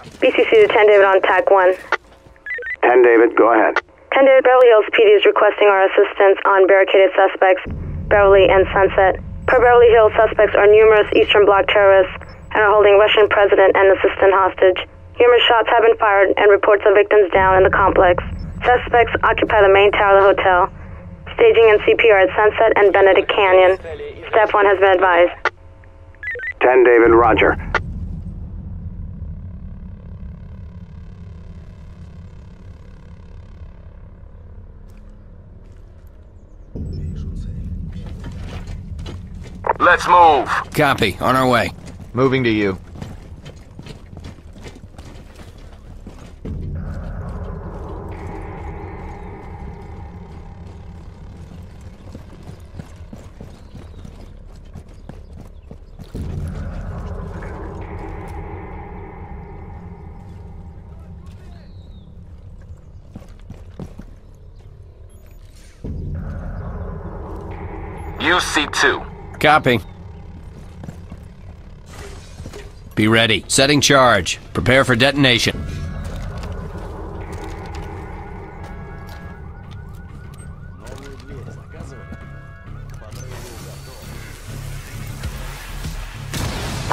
BCC to 10 David on TAC 1. 10 David, go ahead. 10 David Beverly Hills PD is requesting our assistance on barricaded suspects, Beverly and Sunset. Per Beverly Hills, suspects are numerous Eastern Bloc terrorists and are holding Russian president and assistant hostage. Numerous shots have been fired and reports of victims down in the complex. Suspects occupy the main tower of the hotel. Staging and CPR at Sunset and Benedict Canyon. Step 1 has been advised. 10 David, roger. Let's move. Copy. On our way. Moving to you. UC2. Copy. Be ready. Setting charge. Prepare for detonation.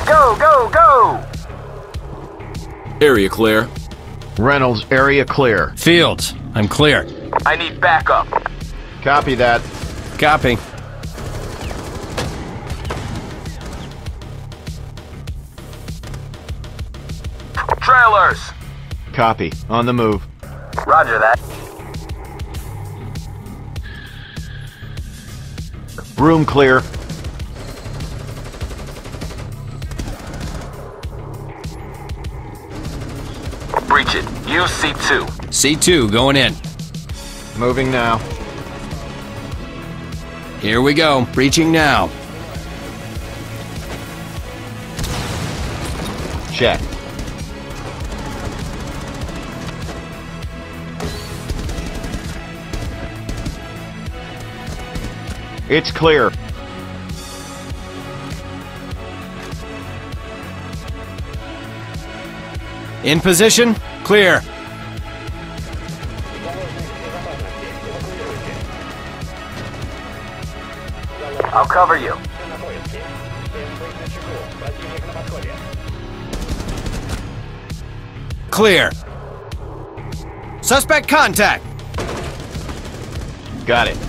Go, go, go! Area clear. Reynolds, area clear. Fields. I'm clear. I need backup. Copy that. Copy. Trailers. Copy. On the move. Roger that. Room clear. Breach it. UC2. C2 going in. Moving now. Here we go. Breaching now. Check. It's clear. In position. Clear. I'll cover you. Clear. Suspect contact. Got it.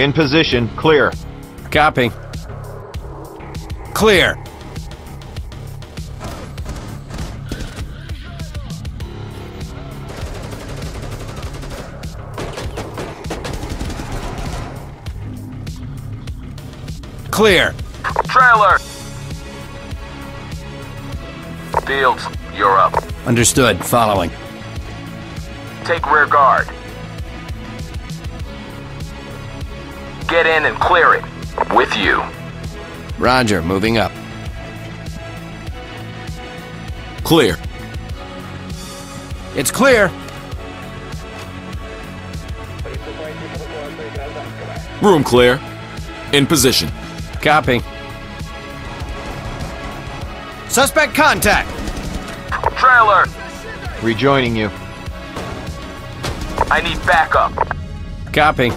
In position, clear. Copy. Clear. Clear. Trailer. Fields, you're up. Understood. Following. Take rear guard. Get in and clear it. With you. Roger. Moving up. Clear. It's clear. Room clear. In position. Copy. Suspect contact. Trailer. Rejoining you. I need backup. Copy.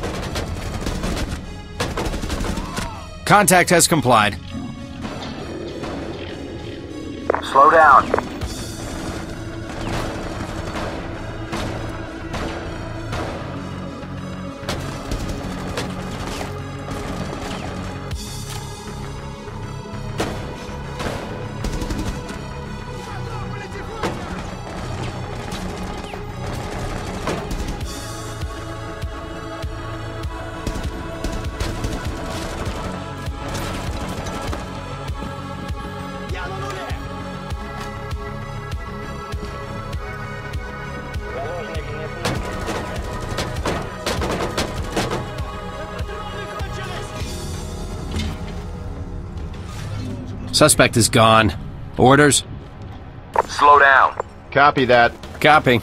Contact has complied. Slow down. Suspect is gone. Orders? Slow down. Copy that. Copy.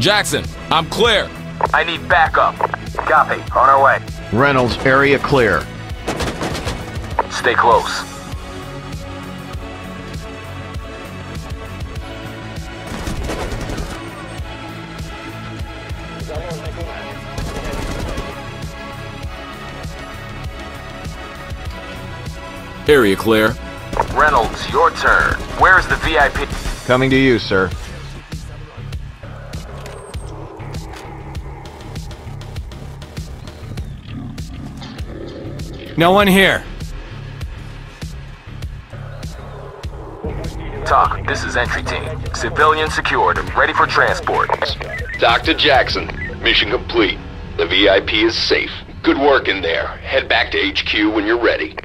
Jackson, I'm clear. I need backup. Copy. On our way. Reynolds, area clear. Stay close. Area clear. Reynolds, your turn. Where's the VIP? Coming to you, sir. No one here. TOC, this is entry team. Civilian secured, ready for transport. Dr. Jackson, mission complete. The VIP is safe. Good work in there. Head back to HQ when you're ready.